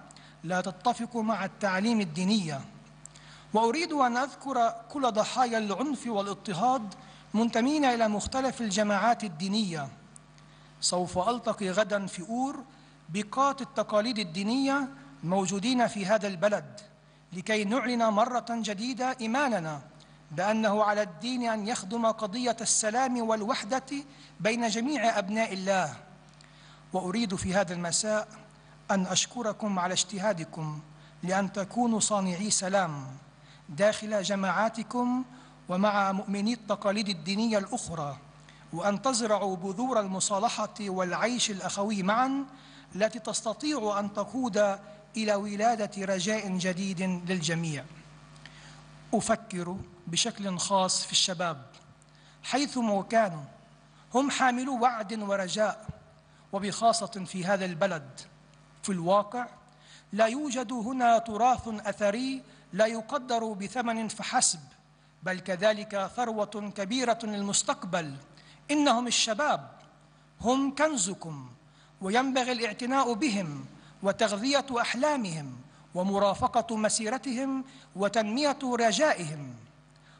لا تتفق مع التعليم الدينية وأريد أن أذكر كل ضحايا العنف والاضطهاد منتمين إلى مختلف الجماعات الدينية. سوف ألتقي غدا في أور بقات التقاليد الدينية الموجودين في هذا البلد لكي نعلن مرة جديدة إيماننا. بأنه على الدين أن يخدم قضية السلام والوحدة بين جميع أبناء الله. وأريد في هذا المساء أن أشكركم على اجتهادكم لأن تكونوا صانعي سلام داخل جماعاتكم ومع مؤمني التقاليد الدينية الأخرى وأن تزرعوا بذور المصالحة والعيش الأخوي معا التي تستطيع أن تقود إلى ولادة رجاء جديد للجميع. أفكر بشكل خاص في الشباب. حيثما كانوا هم حاملو وعد ورجاء وبخاصة في هذا البلد. في الواقع لا يوجد هنا تراث أثري لا يقدر بثمن فحسب بل كذلك ثروة كبيرة للمستقبل. إنهم الشباب هم كنزكم وينبغي الاعتناء بهم وتغذية أحلامهم. ومرافقة مسيرتهم وتنمية رجائهم.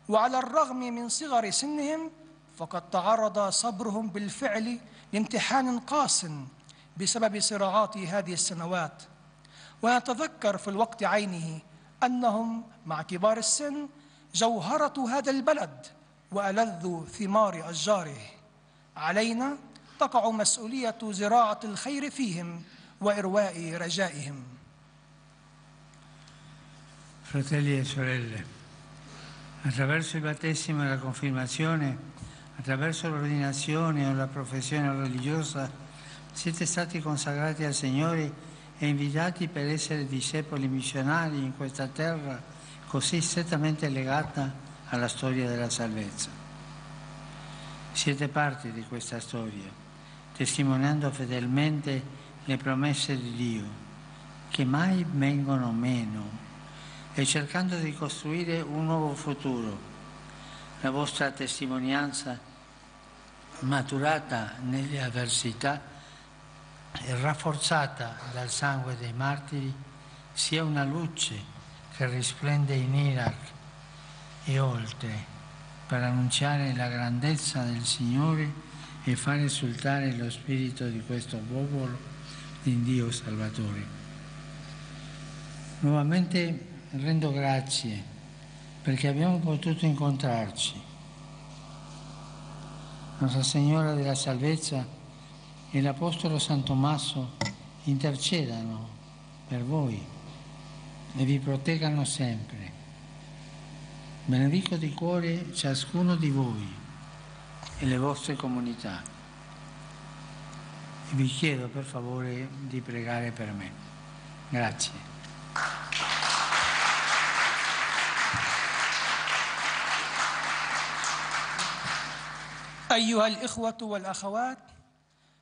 وعلى الرغم من صغر سنهم فقد تعرض صبرهم بالفعل لامتحان قاس بسبب صراعات هذه السنوات. ونتذكر في الوقت عينه أنهم مع كبار السن جوهرة هذا البلد وألذ ثمار أشجاره. علينا تقع مسؤولية زراعة الخير فيهم وإرواء رجائهم. Fratelli e sorelle, attraverso il battesimo e la confermazione, attraverso l'ordinazione o la professione religiosa, siete stati consacrati al Signore e invitati per essere discepoli missionari in questa terra così strettamente legata alla storia della salvezza. Siete parte di questa storia, testimoniando fedelmente le promesse di Dio, che mai vengono meno, e cercando di costruire un nuovo futuro. La vostra testimonianza maturata nelle avversità e rafforzata dal sangue dei martiri sia una luce che risplende in Iraq e oltre per annunciare la grandezza del Signore e far esultare lo spirito di questo popolo in Dio Salvatore. Nuovamente rendo grazie perché abbiamo potuto incontrarci nostra Signora della Salvezza e l'Apostolo San Tommaso intercedano per voi e vi proteggano sempre. Benedico di cuore ciascuno di voi e le vostre comunità. E vi chiedo per favore di pregare per me. Grazie. أيها الإخوة والأخوات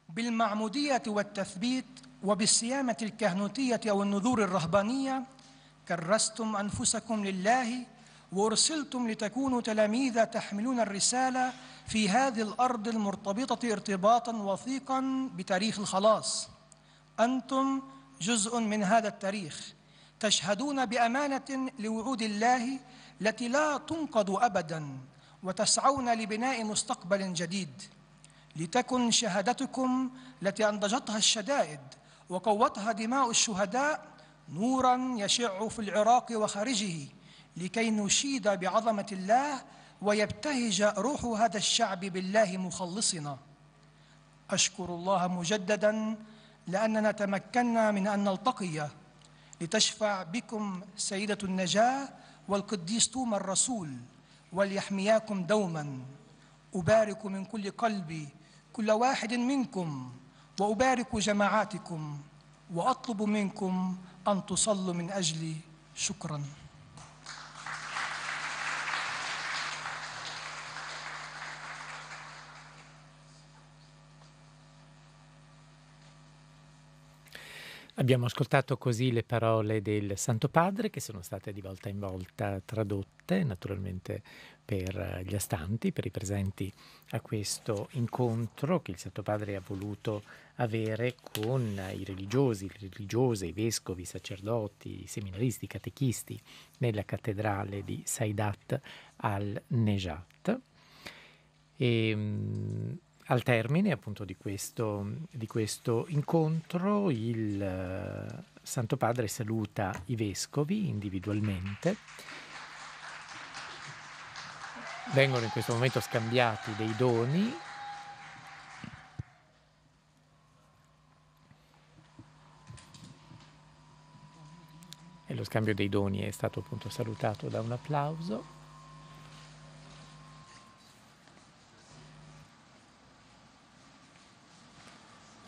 بالمعمودية والتثبيت وبالصيامة الكهنوتية أو النذور الرهبانية كرستم أنفسكم لله وأرسلتم لتكونوا تلاميذ تحملون الرسالة في هذه الأرض المرتبطة ارتباطا وثيقا بتاريخ الخلاص. أنتم جزء من هذا التاريخ. تشهدون بأمانة لوعود الله التي لا تنقض أبداً. وتسعون لبناء مستقبل جديد. لتكن شهادتكم التي أنضجتها الشدائد وقوتها دماء الشهداء نورا يشع في العراق وخارجه لكي نشيد بعظمة الله ويبتهج روح هذا الشعب بالله مخلصنا. أشكر الله مجددا لأننا تمكنا من أن نلتقي لتشفع بكم سيدة النجاة والقديس توما الرسول. وليحمياكم دوما. أبارك من كل قلبي كل واحد منكم وأبارك جماعاتكم وأطلب منكم أن تصلوا من أجلي. شكرا. Abbiamo ascoltato così le parole del Santo Padre che sono state di volta in volta tradotte, naturalmente per gli astanti, per i presenti a questo incontro che il Santo Padre ha voluto avere con i religiosi, le religiose, i vescovi, i sacerdoti, i seminaristi, i catechisti nella cattedrale di Saidat al-Nejat. E, al termine appunto di questo, di questo incontro il uh, Santo Padre saluta i vescovi individualmente. Vengono in questo momento scambiati dei doni e lo scambio dei doni è stato appunto salutato da un applauso.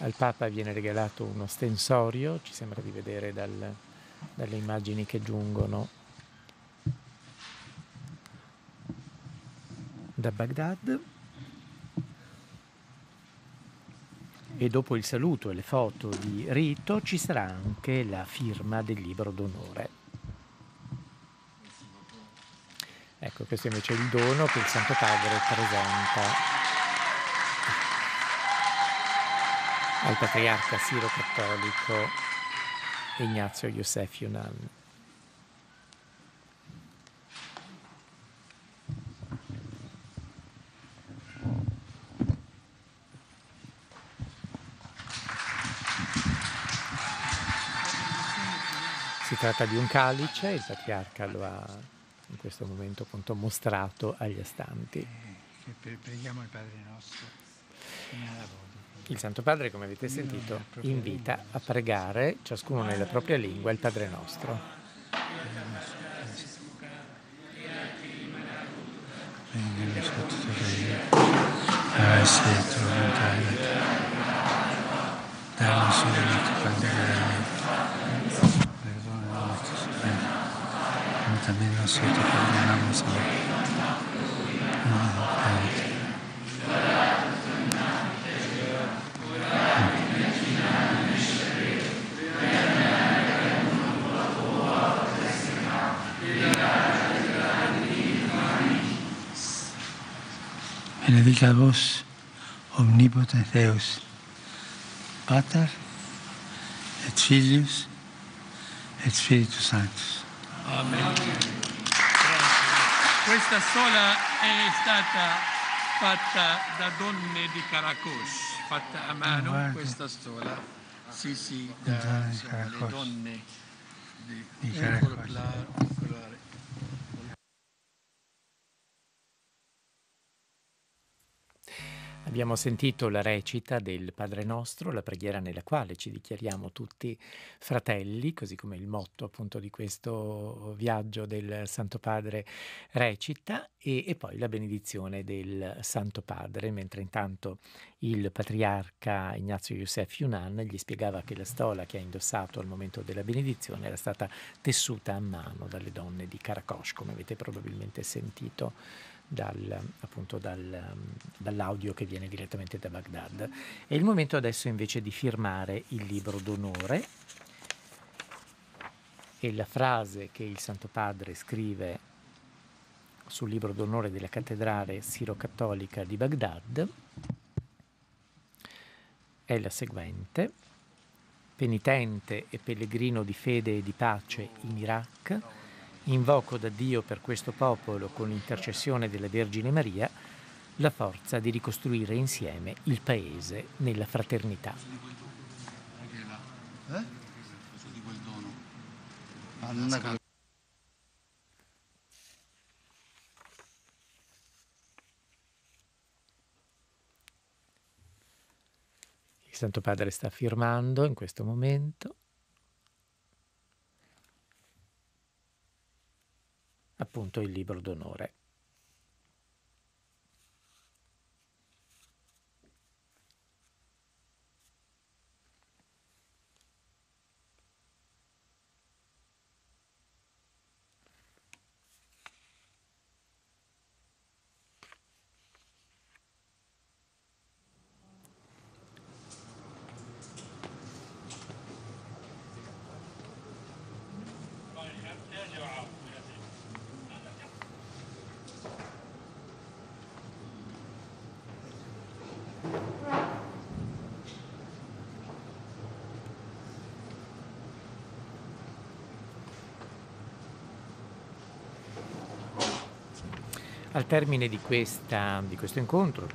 Al Papa viene regalato uno stensorio, ci sembra di vedere dal, dalle immagini che giungono da Baghdad. E dopo il saluto e le foto di rito ci sarà anche la firma del libro d'onore. Ecco, questo invece è il dono che il Santo Padre presenta al patriarca Siro Cattolico Ignazio Yosef Yunan. Si tratta di un calice, il patriarca lo ha in questo momento appunto mostrato agli astanti. Preghiamo il Padre nostro. Il Santo Padre, come avete sentito, invita a pregare ciascuno nella propria lingua il Padre nostro. también nosotros perdonamos a Benedicat vos, omnipotens Deus, Pater, et Filius, et Spiritus Sanctus. Amen. Questa stola è stata fatta da donne di Caracos, fatta a mano guarda. questa stola. Sì, sì, da Donne di insomma, le Caracos. donne di, Di Eccolo Caracos. Abbiamo sentito la recita del Padre Nostro, la preghiera nella quale ci dichiariamo tutti fratelli, così come il motto appunto di questo viaggio del Santo Padre recita, e, e poi la benedizione del Santo Padre, mentre intanto il patriarca Ignazio Youssef Yunan gli spiegava che la stola che ha indossato al momento della benedizione era stata tessuta a mano dalle donne di Karakosh, come avete probabilmente sentito dal, appunto dal, dall'audio che viene direttamente da Baghdad. È il momento adesso invece di firmare il libro d'onore e la frase che il Santo Padre scrive sul libro d'onore della cattedrale siro-cattolica di Baghdad è la seguente. Penitente e pellegrino di fede e di pace in Iraq, invoco da Dio per questo popolo, con l'intercessione della Vergine Maria, la forza di ricostruire insieme il Paese nella fraternità. Il Santo Padre sta firmando in questo momento. Appunto il libro d'onore. Al termine di, questa, di questo incontro,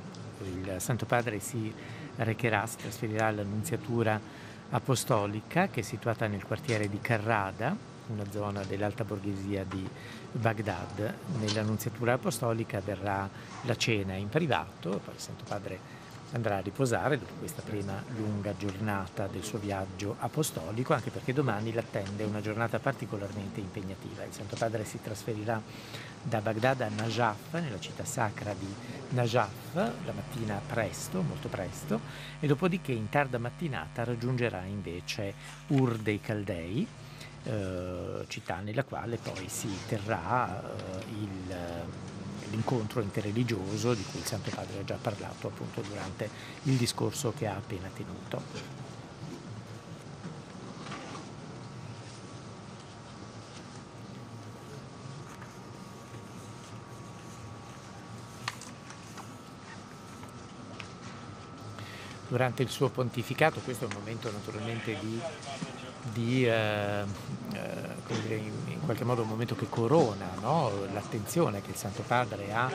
il Santo Padre si recherà, si trasferirà all'Annunziatura Apostolica che è situata nel quartiere di Carrada, una zona dell'alta borghesia di Baghdad. Nell'Annunziatura Apostolica verrà la cena in privato, poi il Santo Padre andrà a riposare dopo questa prima lunga giornata del suo viaggio apostolico, anche perché domani l'attende una giornata particolarmente impegnativa. Il Santo Padre si trasferirà da Baghdad a Najaf, nella città sacra di Najaf, la mattina presto, molto presto, e dopodiché in tarda mattinata raggiungerà invece Ur dei Caldei, eh, città nella quale poi si terrà eh, il, l'incontro interreligioso di cui il Santo Padre ha già parlato appunto durante il discorso che ha appena tenuto. Durante il suo pontificato, questo è un momento naturalmente di di eh, eh, in, qualche modo un momento che corona no? l'attenzione che il Santo Padre ha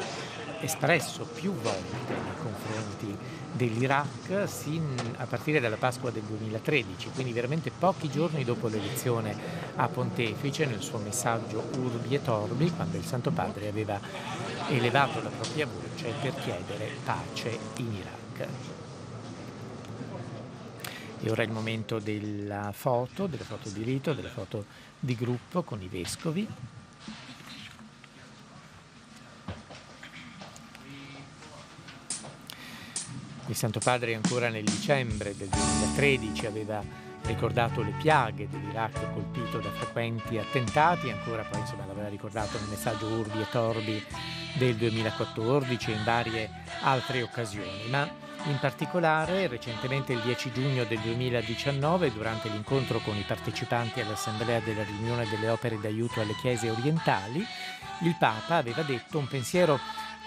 espresso più volte nei confronti dell'Iraq sin a partire dalla Pasqua del 2013, quindi veramente pochi giorni dopo l'elezione a pontefice nel suo messaggio Urbi et Orbi, quando il Santo Padre aveva elevato la propria voce per chiedere pace in Iraq. E ora è il momento della foto, delle foto di rito, delle foto di gruppo con i vescovi. Il Santo Padre ancora nel dicembre del 2013 aveva ricordato le piaghe dell'Iraq colpito da frequenti attentati, ancora poi insomma l'aveva ricordato nel messaggio Urbi e Torbi del 2014 e in varie altre occasioni, ma in particolare recentemente il 10 giugno del 2019 durante l'incontro con i partecipanti all'Assemblea della riunione delle opere d'aiuto alle chiese orientali, il Papa aveva detto un pensiero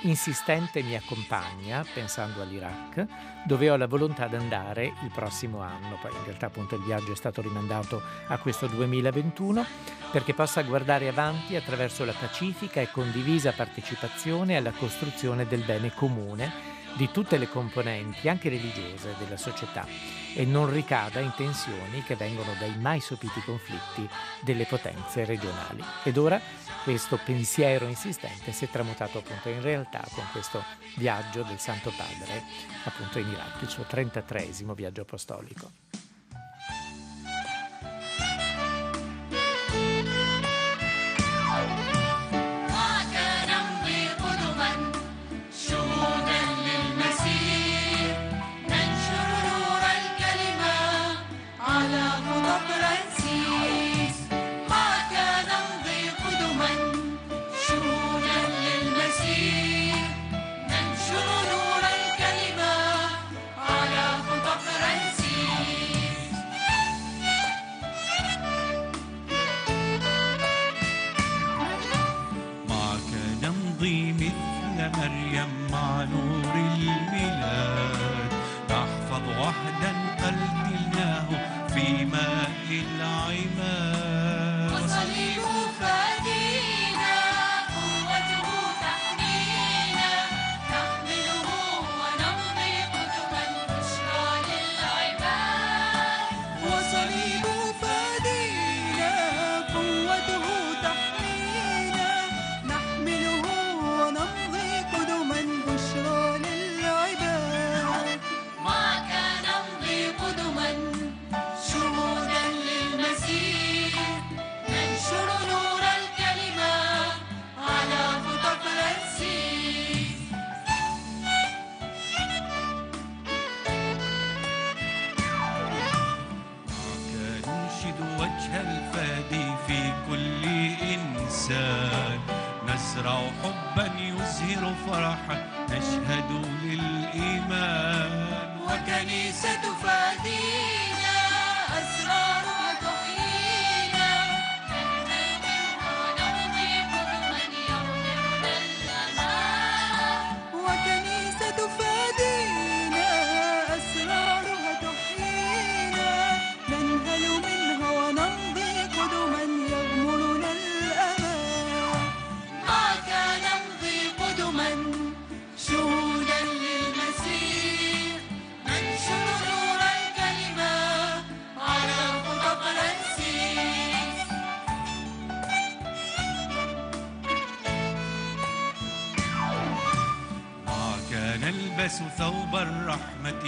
insistente mi accompagna, pensando all'Iraq, dove ho la volontà di andare il prossimo anno. Poi in realtà appunto il viaggio è stato rimandato a questo 2021 perché possa guardare avanti attraverso la pacifica e condivisa partecipazione alla costruzione del bene comune di tutte le componenti, anche religiose, della società e non ricada in tensioni che vengono dai mai sopiti conflitti delle potenze regionali. Ed ora questo pensiero insistente si è tramutato appunto in realtà con questo viaggio del Santo Padre appunto in Iraq, il suo 33 viaggio apostolico.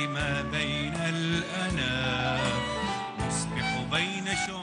ما بين الأنام نصبح بين شعوب